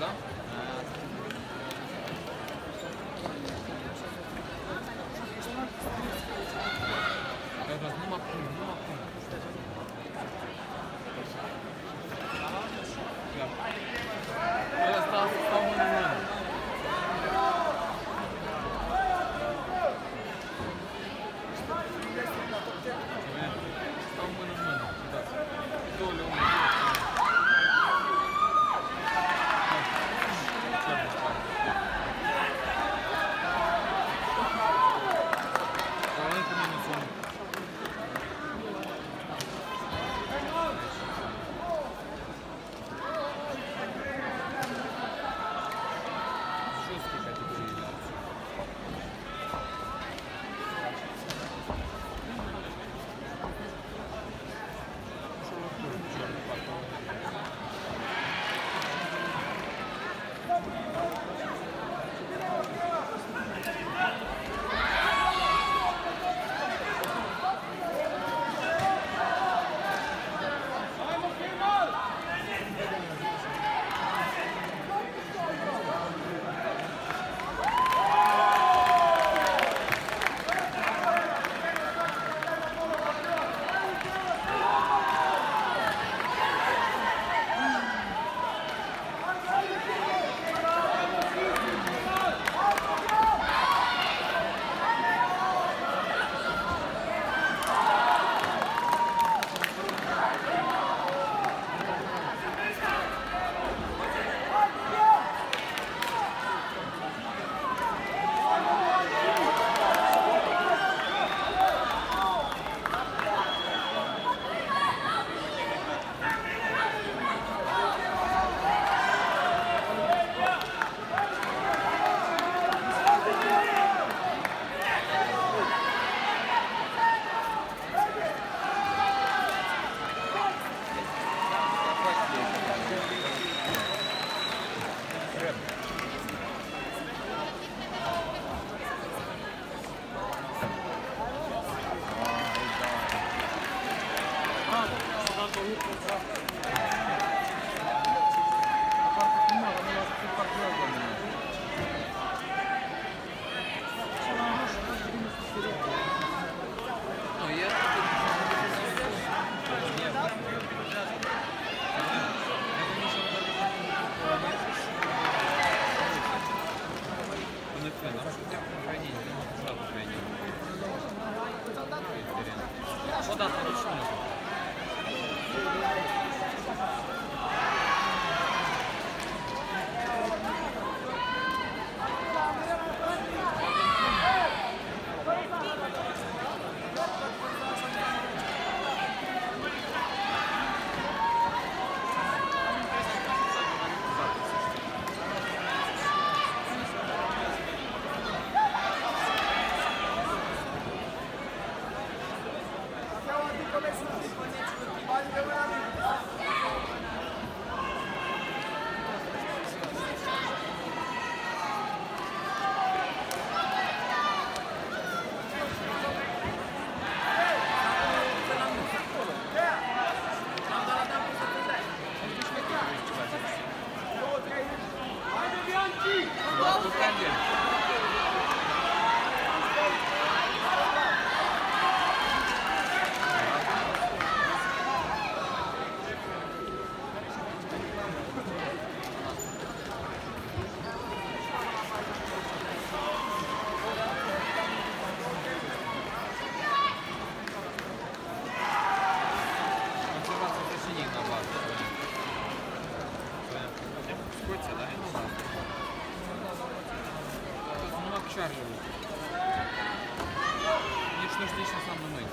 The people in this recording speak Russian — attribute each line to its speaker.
Speaker 1: да? Biraz nu yaptım, nu yaptım. Aparte, una, no, no, no, Чаржевых. Мне ж нужно еще сам номер.